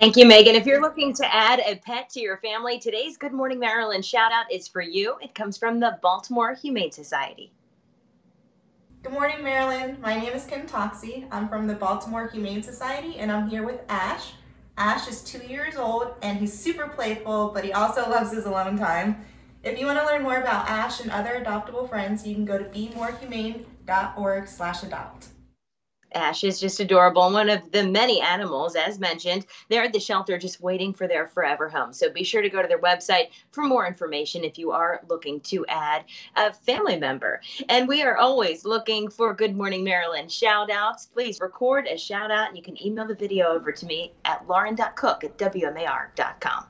Thank you, Megan. If you're looking to add a pet to your family, today's Good Morning Maryland shout out is for you. It comes from the Baltimore Humane Society. Good morning, Maryland. My name is Kim Toxey. I'm from the Baltimore Humane Society and I'm here with Ash. Ash is two years old and he's super playful, but he also loves his alone time. If you want to learn more about Ash and other adoptable friends, you can go to bmorehumane.org slash adopt. Ash is just adorable one of the many animals, as mentioned, they're at the shelter just waiting for their forever home. So be sure to go to their website for more information if you are looking to add a family member. And we are always looking for Good Morning Maryland shout outs. Please record a shout out and you can email the video over to me at lauren.cook at wmar.com.